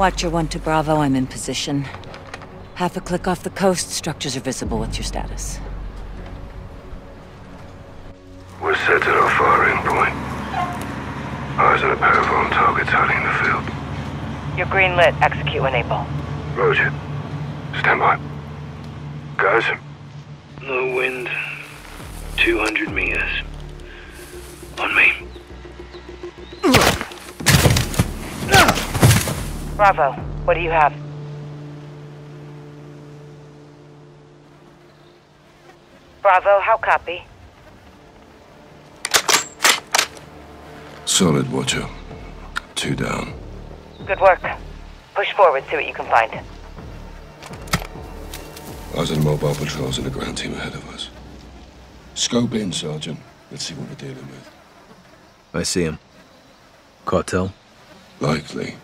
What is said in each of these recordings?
Watcher 1 to Bravo, I'm in position. Half a click off the coast, structures are visible. What's your status? We're set at our firing point. Eyes on a pair of armed targets hiding in the field. You're green lit. Execute when able. Roger. Stand by. Guys, Low wind, 200 meters. Bravo, what do you have? Bravo, how copy? solid watcher. Two down. Good work. Push forward, see what you can find. Eyes on mobile patrols and a ground team ahead of us. Scope in, Sergeant. Let's see what we're dealing with. I see him. Cartel? Likely.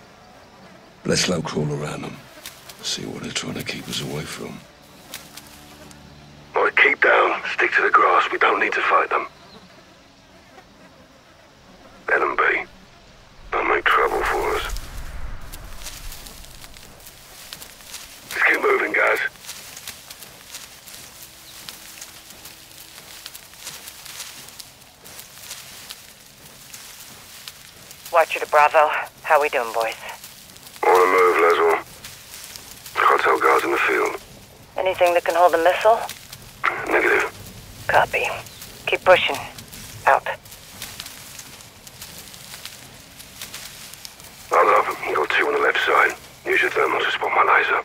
Let's slow crawl around them. See what they're trying to keep us away from. Alright, keep down. Stick to the grass. We don't need to fight them. Let them be. They'll make trouble for us. Let's keep moving, guys. Watcher to Bravo. How we doing, boys? On the move, Laswell. Cartel guards in the field. Anything that can hold a missile? Negative. Copy. Keep pushing. Out. I'll have them. You got two on the left side. Use your thermal to spot my laser.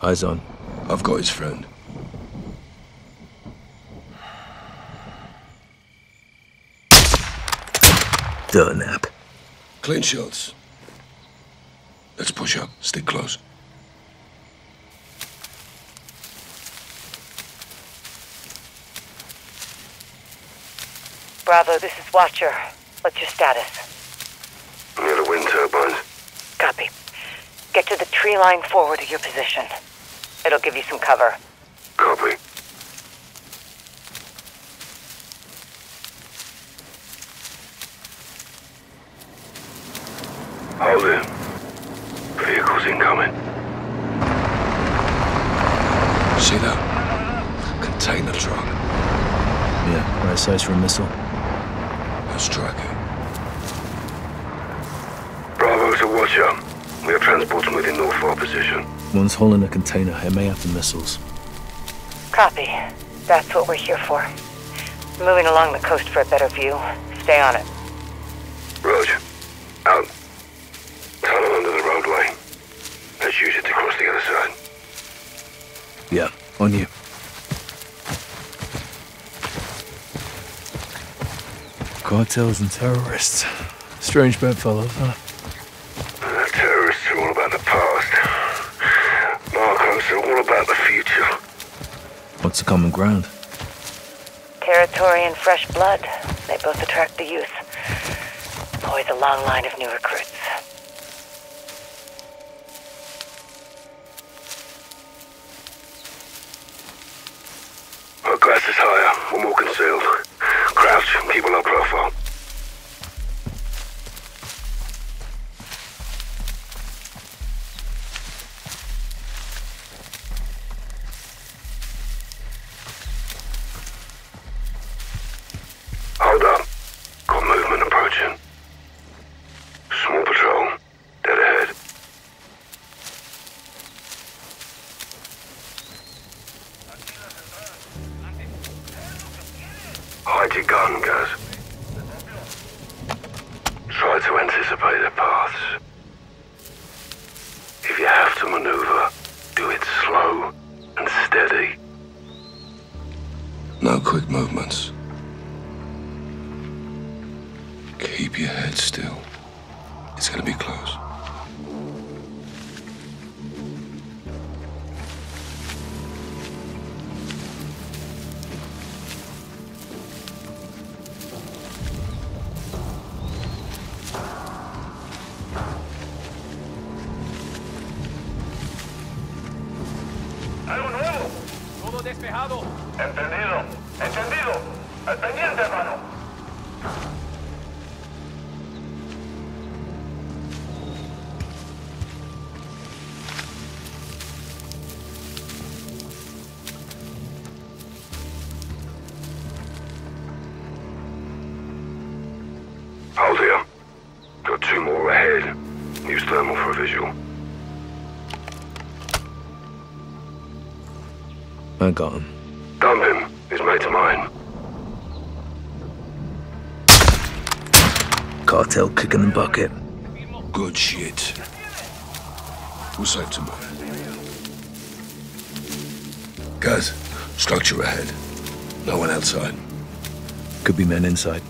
Eyes on. I've got his friend. Durnap. Clean shots. Let's push up. Stick close. Bravo, this is Watcher. What's your status? Near the wind turbines. Copy. Get to the tree line forward of your position. It'll give you some cover. Copy. Hold it. Vehicles incoming. See that? Container truck. Yeah, right size for a missile. Let's track it. Bravo to Watcher. We have transports moving north for our position. One's hauling a container. It may have the missiles. Copy. That's what we're here for. Moving along the coast for a better view. Stay on it. Roger. Out. Tunnel under the roadway. Let's use it to cross the other side. Yeah, on you. Cartels and terrorists. Strange bedfellows, huh? The terrorists are all about the past. Narcos are all about the future. What's the common ground? Territory and fresh blood. They both attract the youth. Always a long line of new recruits. Quick movements. Keep your head still. It's gonna be close. I got him. Dump him. His mate's mine. Cartel kicking the bucket. Good shit. We'll safe to move. Guys, structure ahead. No one outside. Could be men inside.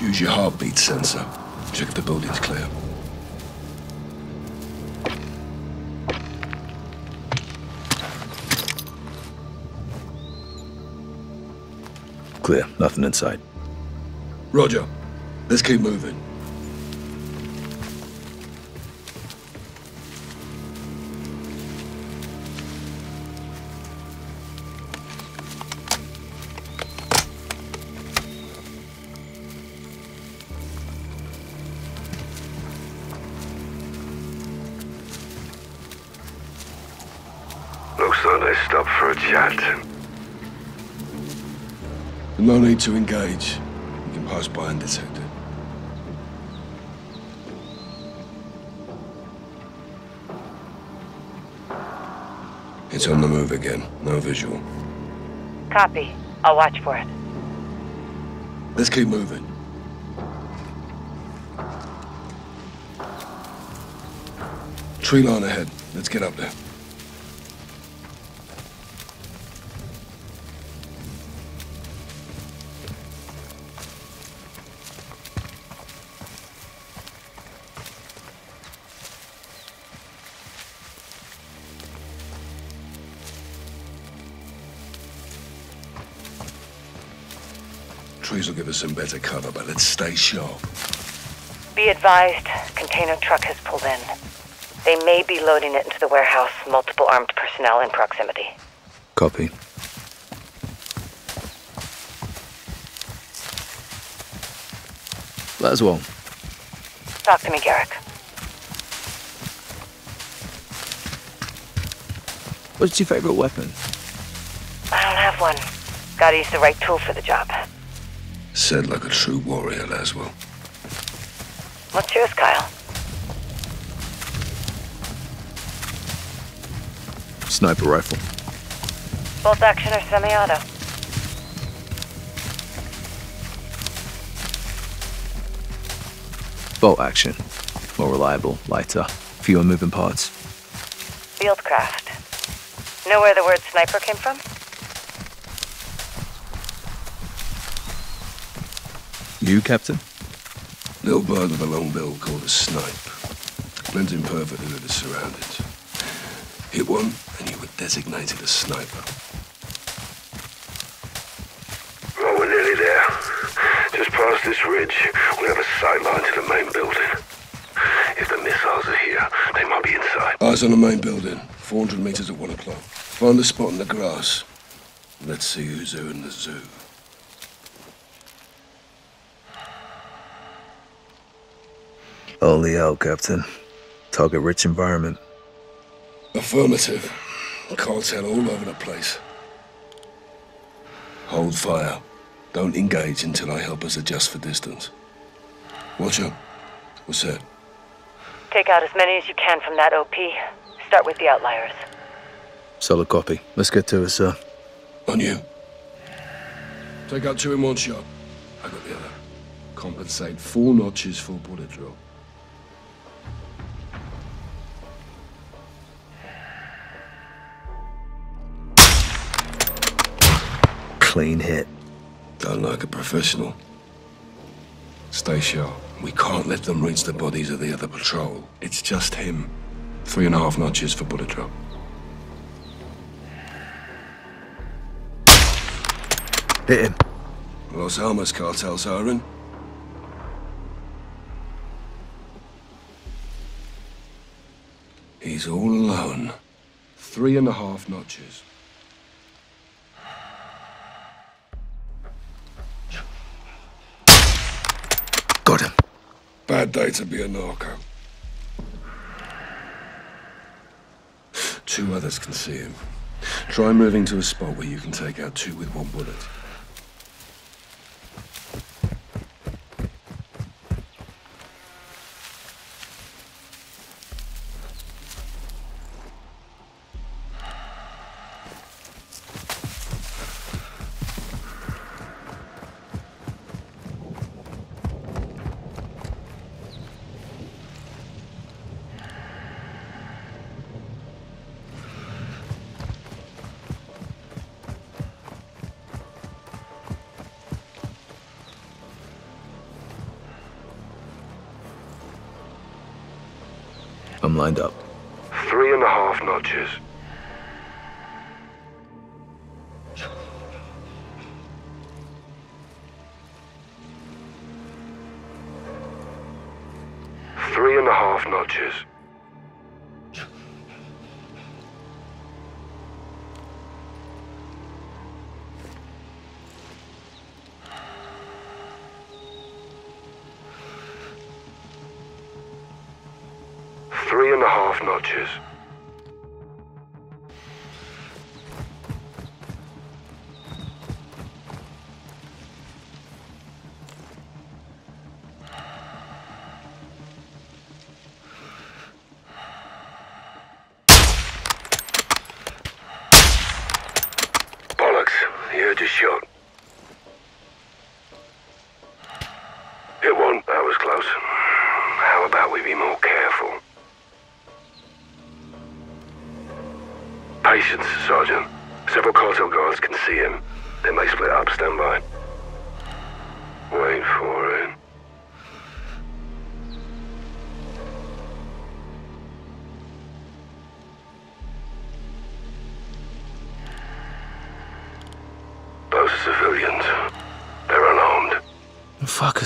Use your heartbeat sensor. Check if the building's clear. Clear. Nothing inside. Roger. Let's keep moving. To engage. You can pass by undetected. It's on the move again. No visual. Copy. I'll watch for it. Let's keep moving. Tree line ahead. Let's get up there. Some better cover, but let's stay sharp. Be advised, container truck has pulled in. They may be loading it into the warehouse. Multiple armed personnel in proximity. Copy. Laswell, Talk to me, Garrick. what's your favorite weapon? I don't have one. Gotta use the right tool for the job. Said like a true warrior, Laswell. What's yours, Kyle? Sniper rifle. Bolt action or semi-auto? Bolt action. More reliable, lighter, fewer moving parts. Fieldcraft. Know where the word sniper came from? You, Captain? Little bird with a long bill called a snipe. Blends in perfectly with the surroundings. Hit one, and you were designated a sniper. Well, we're nearly there. Just past this ridge, we have a sight line to the main building. If the missiles are here, they might be inside. Eyes on the main building. 400 meters at one o'clock. Find a spot in the grass. Let's see who's who in the zoo. Only out, Captain. Target rich environment. Affirmative. Cartel all over the place. Hold fire. Don't engage until I help us adjust for distance. Watch up. What's that? Take out as many as you can from that OP. Start with the outliers. Solid copy. Let's get to it, sir. On you. Take out two in one shot. I got the other. Compensate four notches for bullet drop. Clean hit. Done like a professional. Stay sharp. We can't let them reach the bodies of the other patrol. It's just him. Three and a half notches for bullet drop. Hit him. Las Almas cartel siren. He's all alone. Three and a half notches. Bad day to be a narco. Two others can see him. Try moving to a spot where you can take out two with one bullet. Lined up. Three and a half notches. Three and a half notches.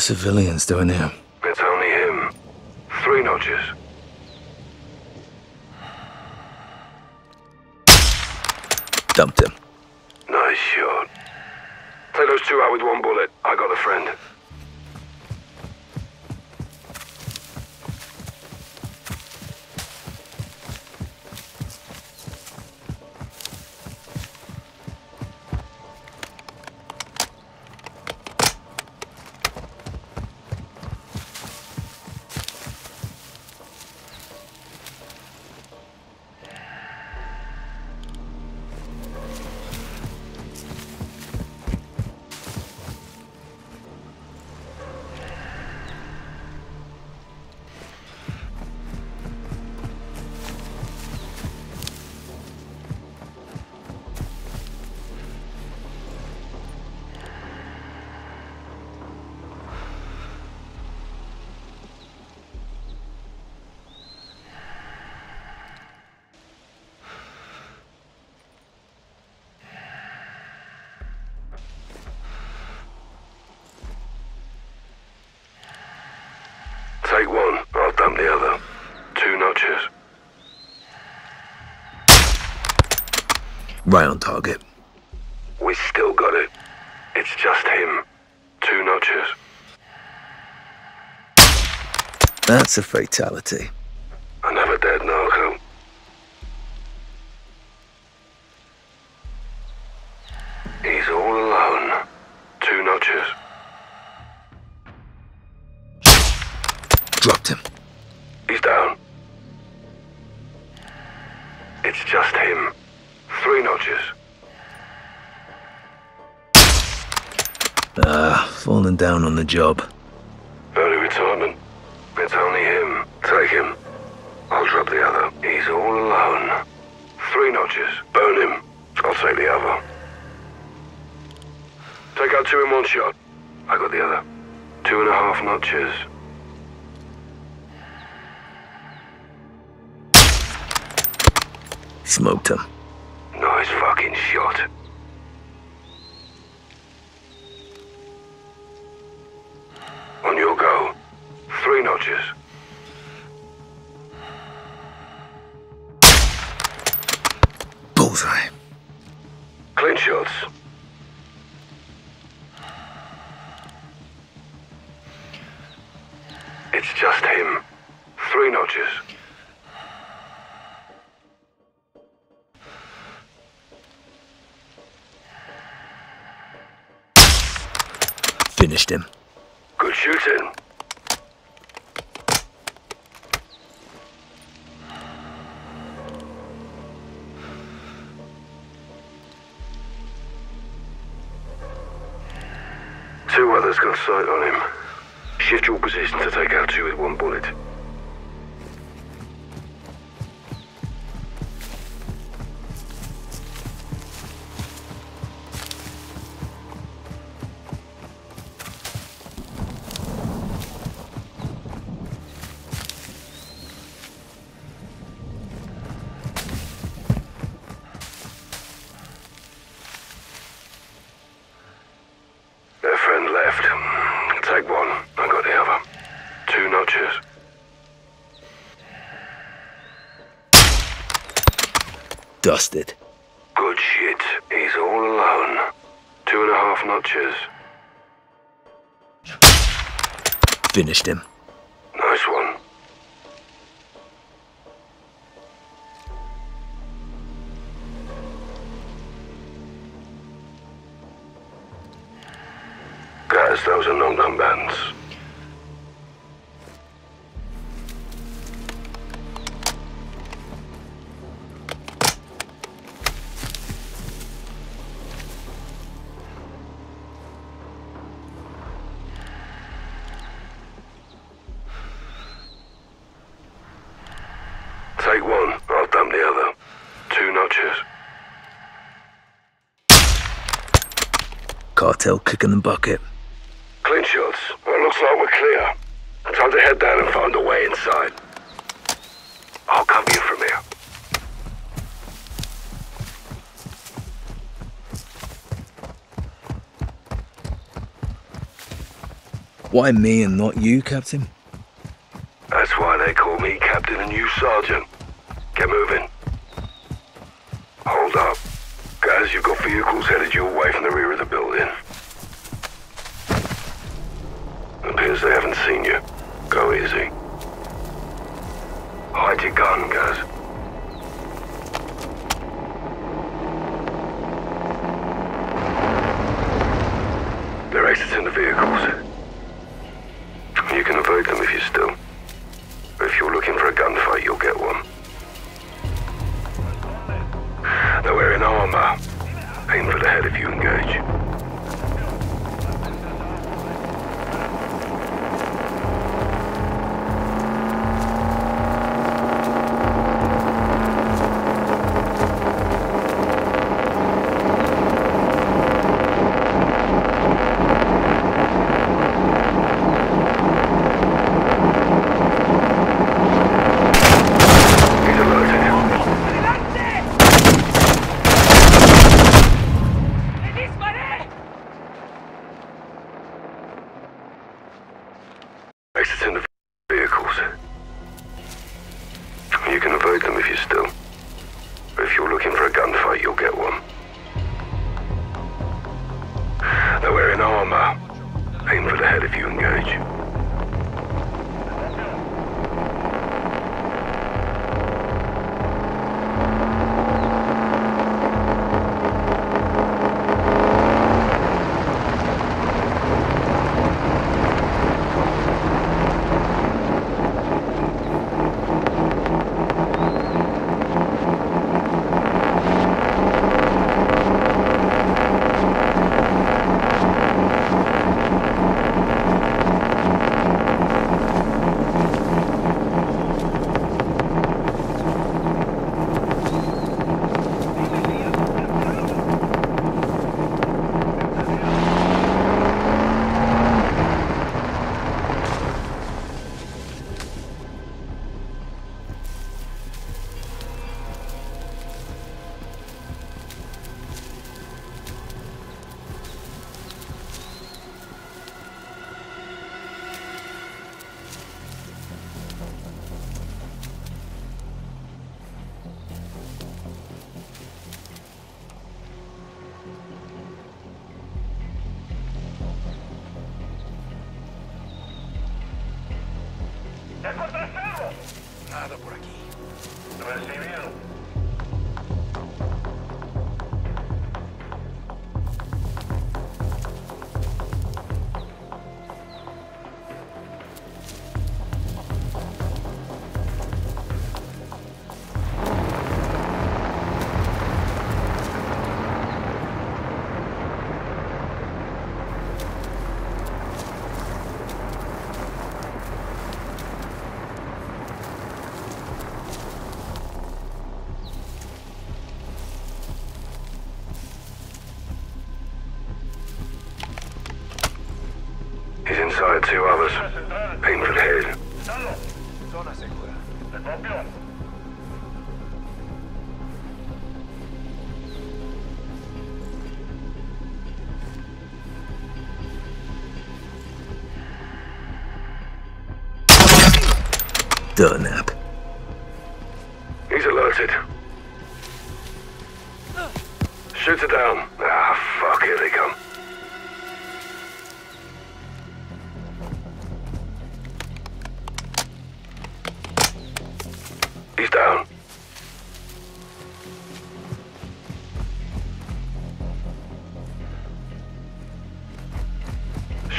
civilians doing here? It's only him. Three notches. Dumped him. Right on target. We still got it. It's just him. Two notches. That's a fatality. the job. Finished him. Good shooting. Two others got sight on him. Shift your position to take out Dusted. Good shit. He's all alone. Two and a half notches. Finished him. Take one, I'll dump the other. Two notches. Cartel kicking the bucket. Clean shots. Well, looks like we're clear. Time to head down and find a way inside. I'll cover you from here. Why me and not you, Captain? That's why they call me Captain and you Sergeant. Moving.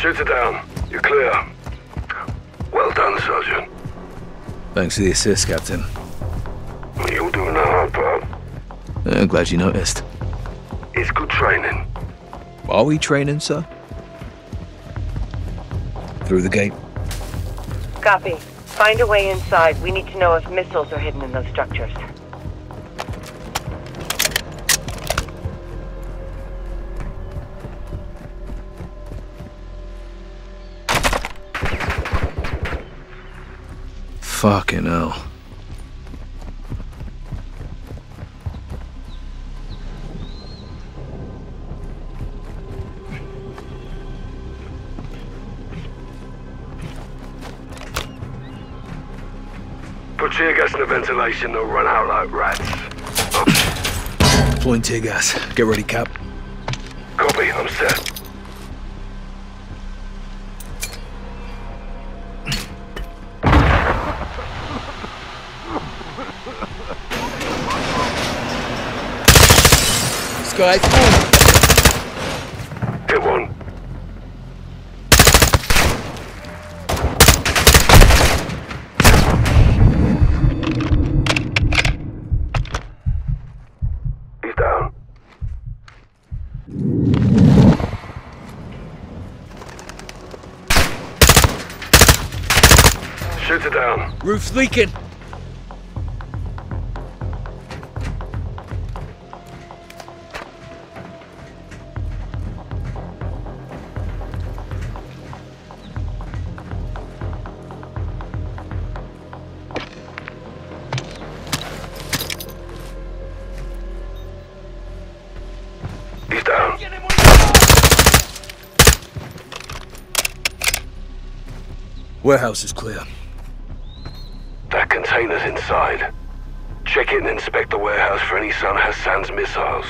Shoot it down. You're clear. Well done, Sergeant. Thanks for the assist, Captain. You're doing the hard part. Uh, glad you noticed. It's good training. Are we training, sir? Through the gate. Copy. Find a way inside. We need to know if missiles are hidden in those structures. Fucking hell. Put tear gas in the ventilation, they'll run out like rats. Deploying tear gas. Get ready, Cap. Sky's Hit one. He's down. Shoot it down. Roof's leaking. Warehouse is clear. That container's inside. Check it and inspect the warehouse for any Son Hassan's missiles.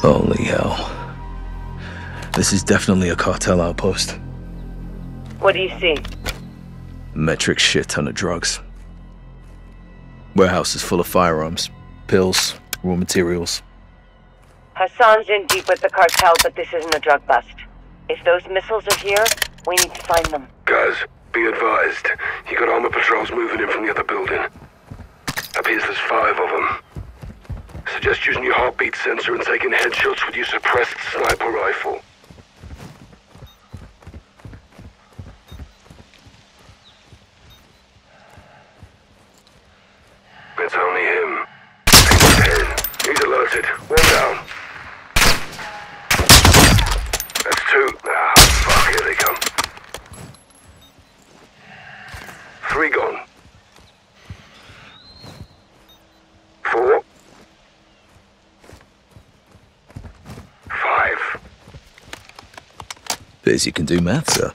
Holy hell. This is definitely a cartel outpost. What do you see? Metric shit ton of drugs. Warehouse is full of firearms, pills, raw materials. Hassan's in deep with the cartel, but this isn't a drug bust. If those missiles are here, we need to find them. Guys, be advised. You got armor patrols moving in from the other building. Appears there's five of them. Suggest using your heartbeat sensor and taking headshots with your suppressed sniper rifle. It's only him. He's alerted. One down. That's two. Ah, fuck, here they come. Three gone. Four. Five. Biz, you can do math, sir.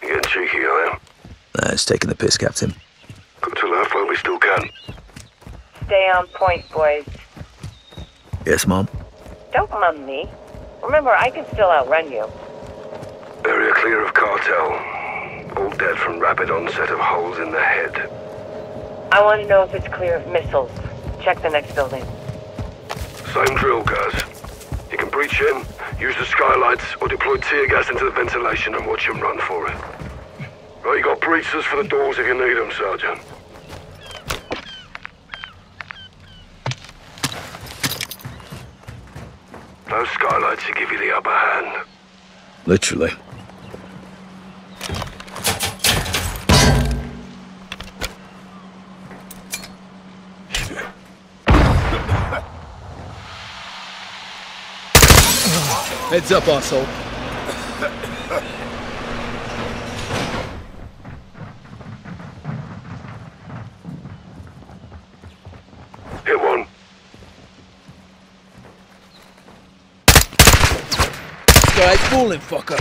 You getting cheeky, I am. Nah, it's taking the piss, Captain. Good to laugh while we still can. Stay on point, boys. Yes, Mom? Don't mum me. Remember, I can still outrun you. Area clear of cartel. All dead from rapid onset of holes in the head. I want to know if it's clear of missiles. Check the next building. Same drill, guys. You can breach in, use the skylights, or deploy tear gas into the ventilation and watch them run for it. Right, you got breaches for the doors if you need them, Sergeant. Those skylights should give you the upper hand. Literally. Heads up, asshole. Hit one. This guy's falling, fucker.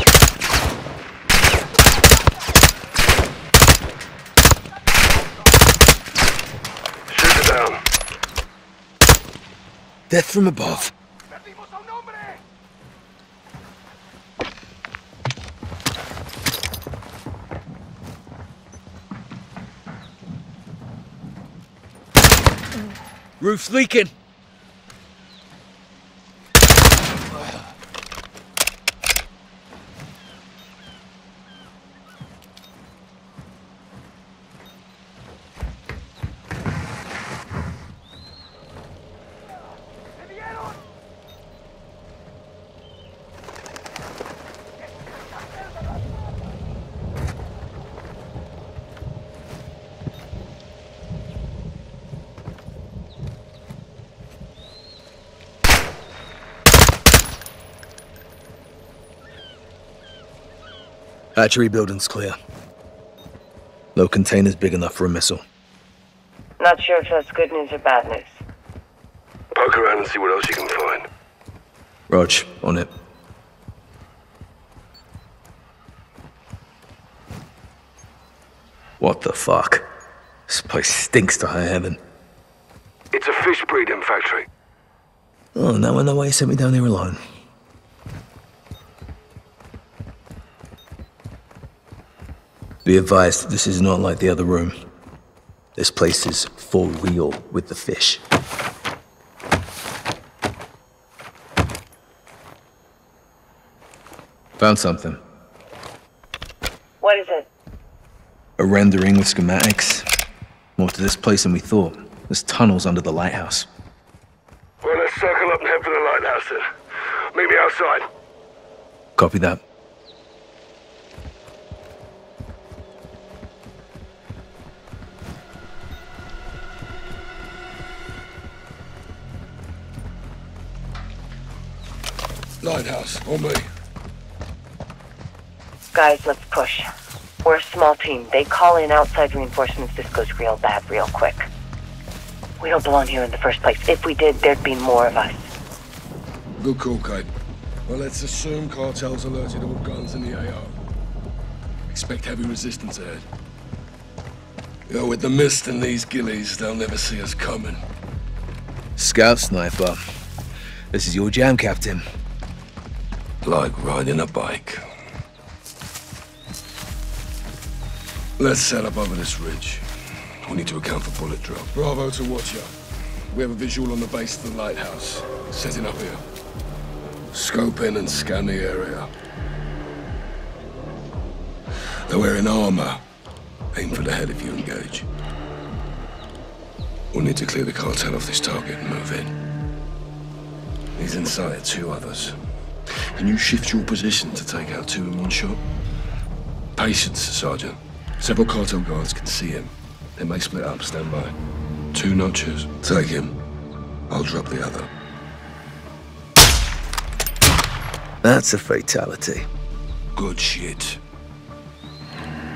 Shoot it down. Death from above. Roof's leaking. Hatchery building's clear. No container's big enough for a missile. Not sure if that's good news or bad news. Poke around and see what else you can find. Rog, on it. What the fuck? This place stinks to high heaven. It's a fish breeding factory. Oh, now I know why you sent me down here alone. Be advised, this is not like the other room. This place is for real with the fish. Found something. What is it? A rendering with schematics. More to this place than we thought. There's tunnels under the lighthouse. Well, let's circle up and head for the lighthouse then. Meet me outside. Copy that. Lighthouse, on me. Guys, let's push. We're a small team. They call in outside reinforcements. This goes real bad real quick. We don't belong here in the first place. If we did, there'd be more of us. Good call, Kate. Well, let's assume cartels alerted all guns in the AO. Expect heavy resistance ahead. You know, with the mist and these gillies, they'll never see us coming. Scout sniper. This is your jam, Captain. Like riding a bike. Let's set up over this ridge. We need to account for bullet drop. Bravo to Watcher. We have a visual on the base of the lighthouse. Setting up here. Scope in and scan the area. They're wearing armor. Aim for the head if you engage. We'll need to clear the cartel off this target and move in. He's inside two others. Can you shift your position to take out two in one shot? Patience, Sergeant. Several cartel guards can see him. They may split up. Stand by. Two notches. Take him. I'll drop the other. That's a fatality. Good shit.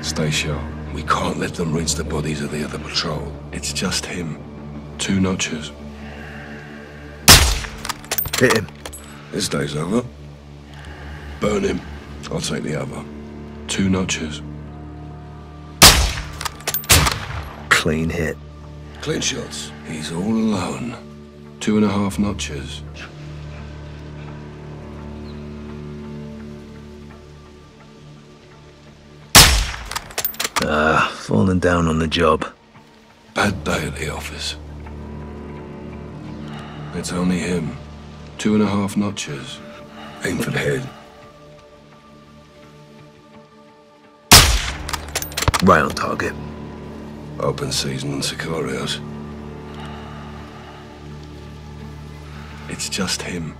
Stay sharp. We can't let them rinse the bodies of the other patrol. It's just him. Two notches. Hit him. This day's over. Burn him. I'll take the other. Two notches. Clean hit. Clean shots. He's all alone. Two and a half notches. Ah, falling down on the job. Bad day at the office. It's only him. Two and a half notches. Aim for the head. Right on target. Open season on Sicarios. It's just him.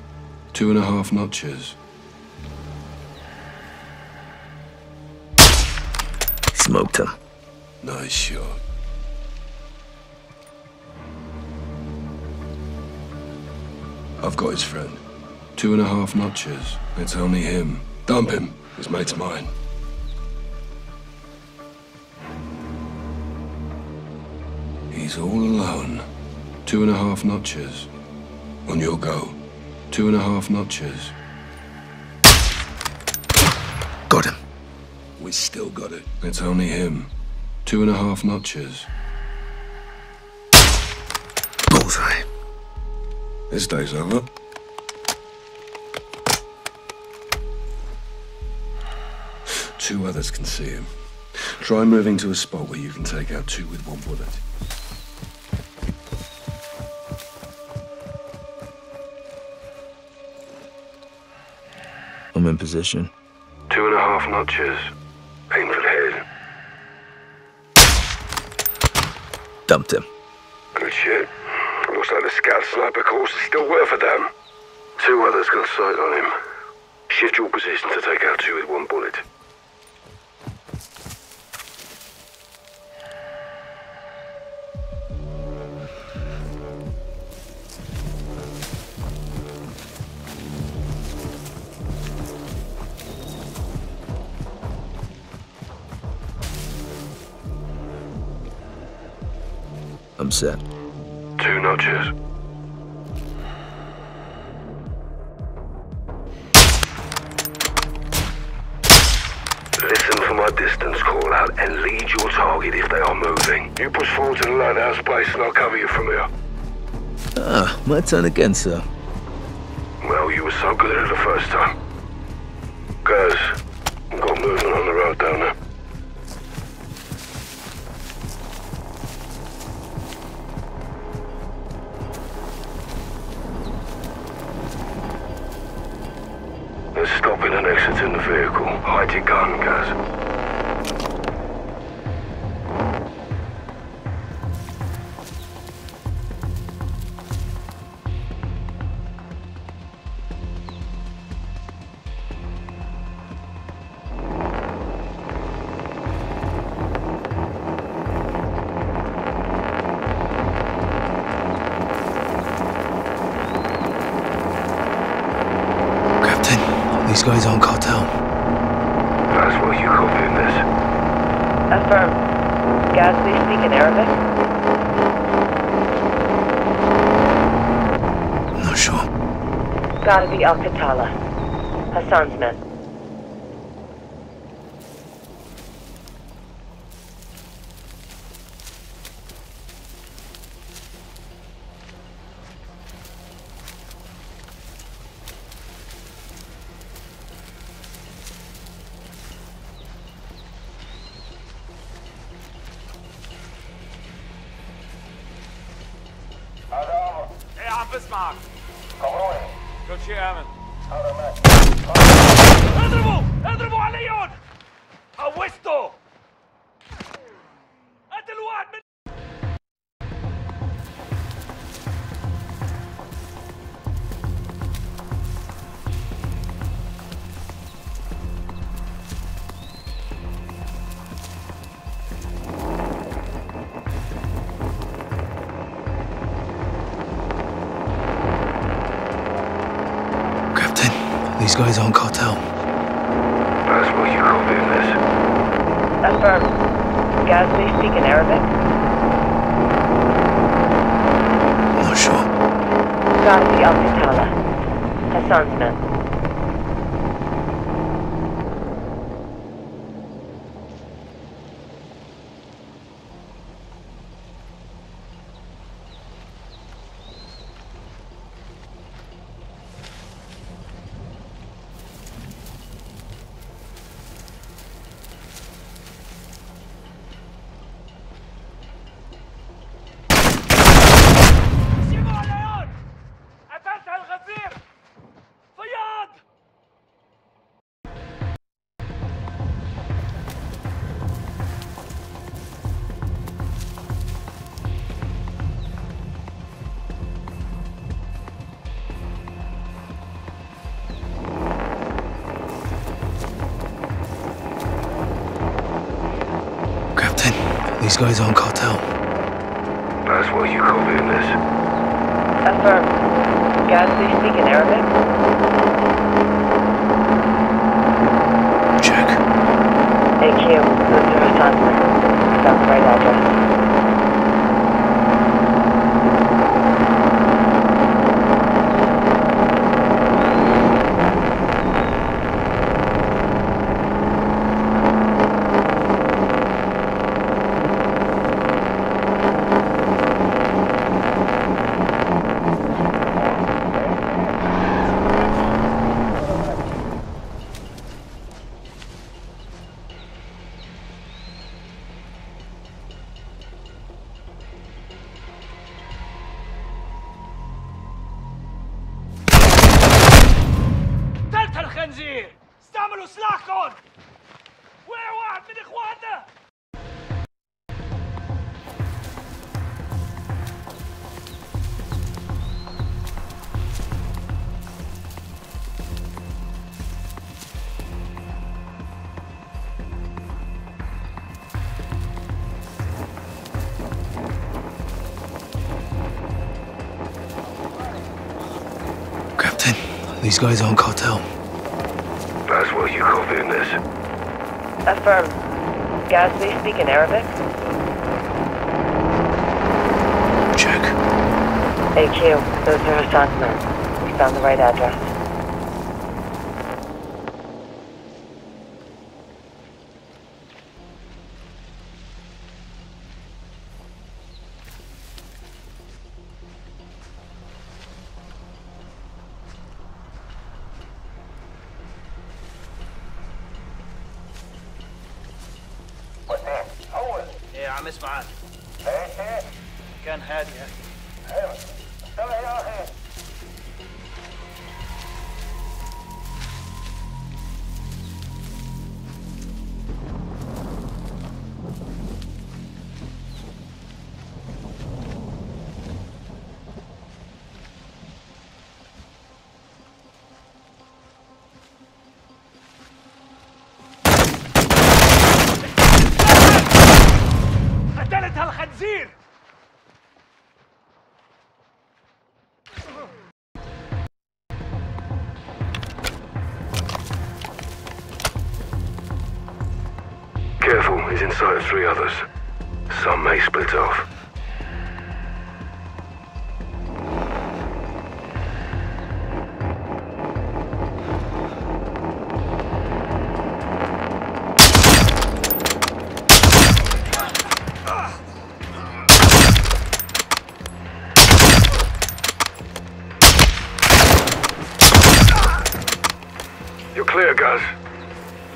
Two and a half notches. Smoked him. Nice shot. I've got his friend. Two and a half notches. It's only him. Dump him. His mate's mine. He's all alone. Two and a half notches. On your go. Two and a half notches. Got him. We still got it. It's only him. Two and a half notches. Bullseye. This day's over. Two others can see him. Try moving to a spot where you can take out two with one bullet. I'm in position. Two and a half notches. Aim for the head. Dumped him. Good shit. Looks like the scout sniper course is still worth a damn. Two others got sight on him. Shift your position to take out two with one bullet. I'm set. Two notches. Listen for my distance call out and lead your target if they are moving. You push forward to the lighthouse base and I'll cover you from here. Ah, my turn again, sir. Well, you were so good at it the first time. Guys, I've got movement on the road down there. gotta be Al-Qatala. Hassan's men. Bismarck. Komm runter. كل شيء امن اضربوا اضربوا عليهم هوشتوا Be Al-Qatala. Hassan's men. These guys aren't cartel. That's what you copying this. Affirm. Guys, do you speak in Arabic? Check. AQ, those are Hassan's men. Right address. These guys aren't cartel. Laswell, you copying this? Affirm. Guys, do you speak in Arabic? Check. AQ, those are Hassan's men. We found the right address. Inside three others. Some may split off. You're clear, guys.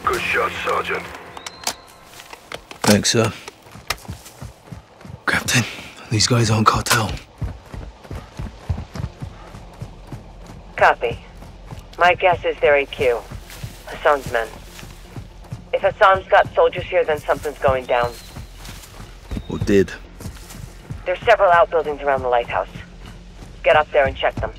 Good shot, Sergeant. Thanks, sir. Captain, these guys aren't cartel. Copy. My guess is they're AQ. Hassan's men. If Hassan's got soldiers here, then something's going down. Or did. There's several outbuildings around the lighthouse. Get up there and check them.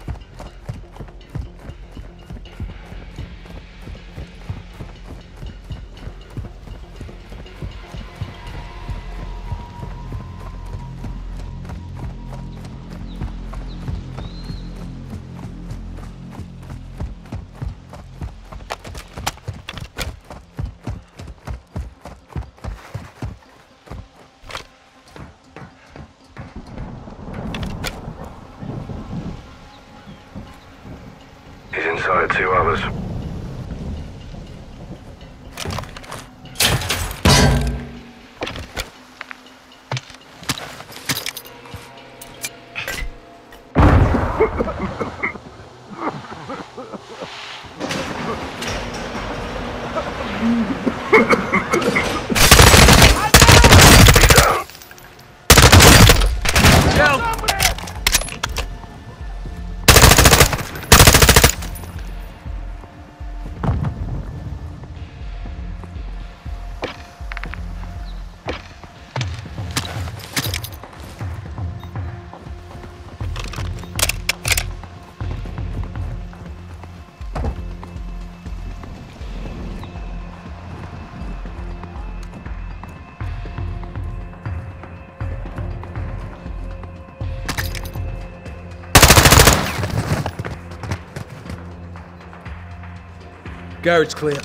Garage clear.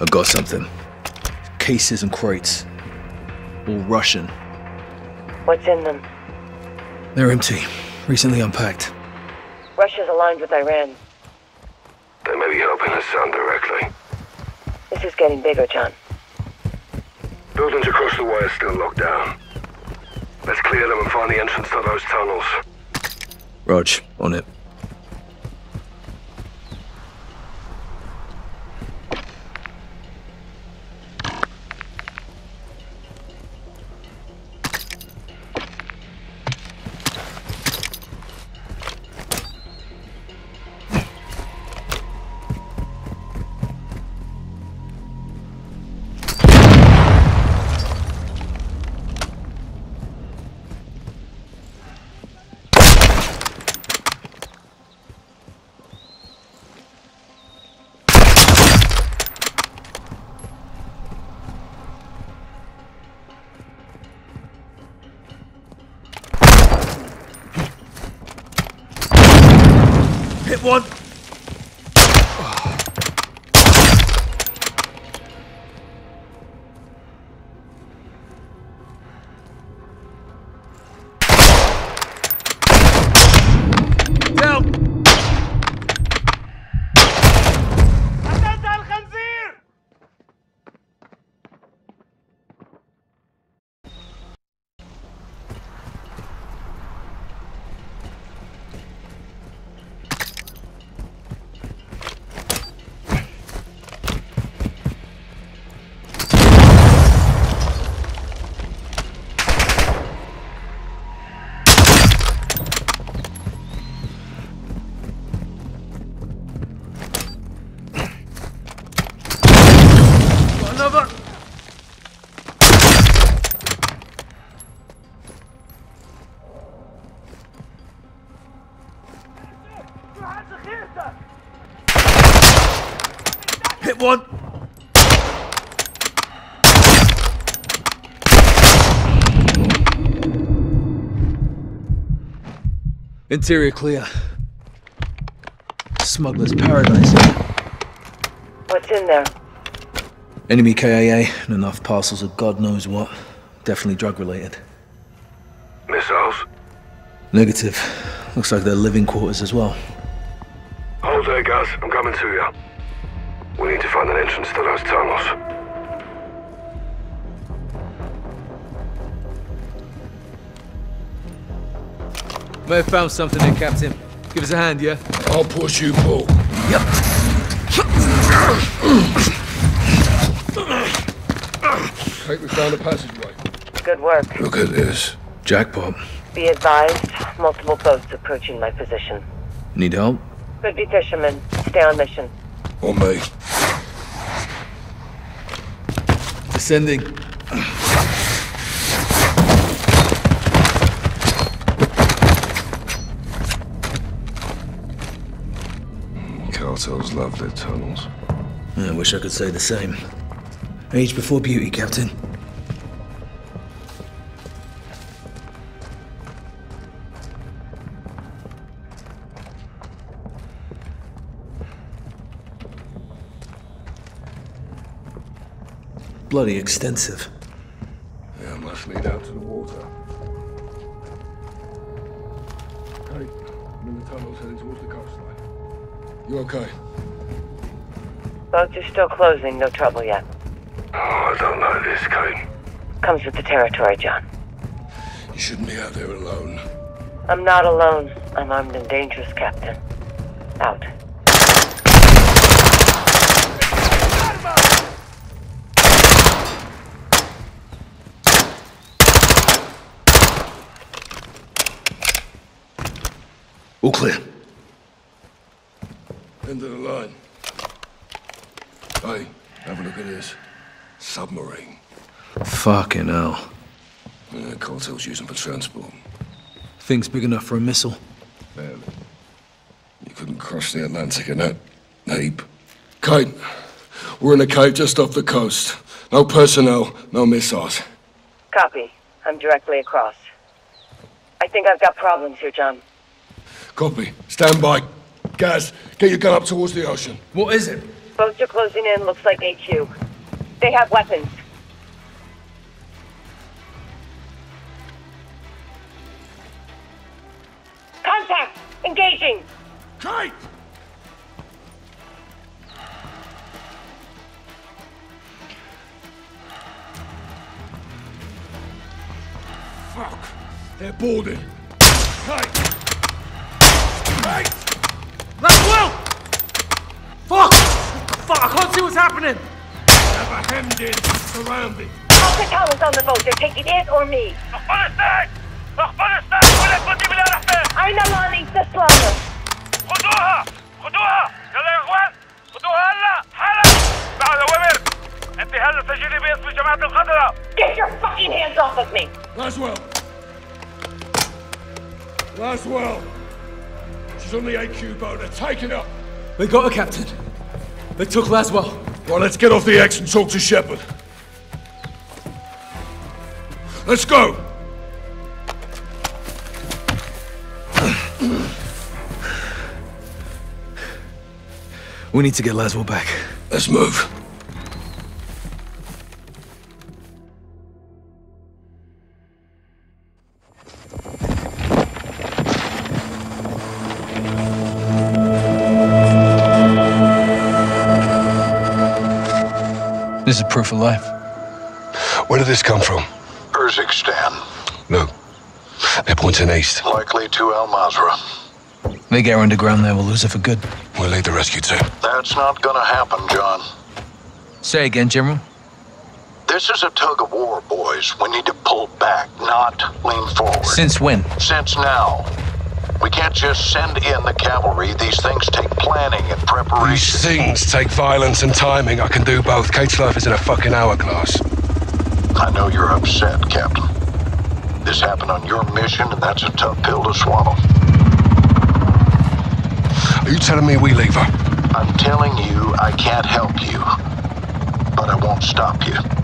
I got something. Cases and crates. All Russian. What's in them? They're empty. Recently unpacked. Russia's aligned with Iran. They may be helping Hassan directly. This is getting bigger, John. Buildings across the way are still locked down. Let's clear them and find the entrance to those tunnels. Rog, on it. One! Interior clear. Smuggler's paradise. What's in there? Enemy KAA and enough parcels of God knows what. Definitely drug related. Missiles? Negative. Looks like they're living quarters as well. Hold there, guys. I'm coming to you. We need to find an entrance to those tunnels. May have found something there, Captain. Give us a hand, yeah? I'll push you, Paul. Kate, we found a passageway. Good work. Look at this. Jackpot. Be advised, multiple boats approaching my position. Need help? Could be fishermen. Stay on mission. On me. Descending. Cartels love their tunnels. I wish I could say the same. Age before beauty, Captain. Bloody extensive. Yeah, must lead out to the water. Kate, I'm in the tunnels heading towards the coastline. You okay? Boats are still closing. No trouble yet. Oh, I don't like this, Kate. Comes with the territory, John. You shouldn't be out there alone. I'm not alone. I'm armed and dangerous, Captain. Out. All clear. End of the line. Hey, have a look at this. Submarine. Fucking hell. Yeah, cartel's using for transport. Thing's big enough for a missile. Barely. You couldn't cross the Atlantic in that heap. Kate, we're in a cave just off the coast. No personnel, no missiles. Copy. I'm directly across. I think I've got problems here, John. Copy. Stand by. Gaz, get your gun up towards the ocean. What is it? Boats are closing in, looks like AQ. They have weapons. Contact! Engaging! Kate! Fuck! They're boarding. Kate! Kate! Laswell! Fuck! Fuck, I can't see what's happening! Have a hemmed in, surrounded. Officer Collins on the boat. They're taking it or me. ولا تودي يلا يا هلا حالا بعد باسم الخضراء Get your fucking hands off of me! Laswell! Laswell! She's on the AQ boat. They're taking her. They got her, Captain. They took Laswell. Well, let's get off the X and talk to Shepard. Let's go! We need to get Laswell back. Let's move. This is a proof of life. Where did this come from? Urzikstan, Look. They're pointing east. likely to Al Mazrah. They get her underground there, we'll lose her for good. We'll lead the rescue team. That's not gonna happen, John. Say again, General. This is a tug of war, boys. We need to pull back, not lean forward. Since when? Since now. We can't just send in the cavalry. These things take planning and preparation. These things take violence and timing. I can do both. Kate's life is in a fucking hourglass. I know you're upset, Captain. This happened on your mission, and that's a tough pill to swallow. Are you telling me we leave her? I'm telling you, I can't help you. But I won't stop you.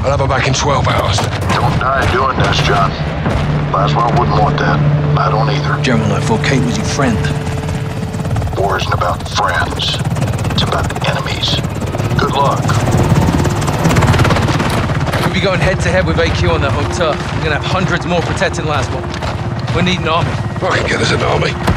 I'll have her back in 12 hours. Don't die doing this, John. Laswell wouldn't want that. I don't either. General, I thought Kate was your friend. War isn't about friends. It's about enemies. Good luck. We'll be going head to head with AQ on that hook tough. We're gonna have hundreds more protecting Laswell. We need an army. Fucking get us an army.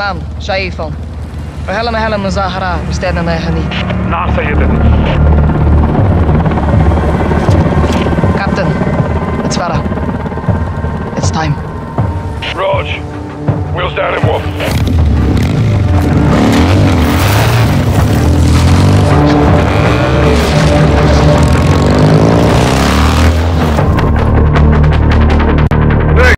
تمام شايفهم. وهلا ما هلا من زهرة مستنى ما يهنيك نعم سيدتي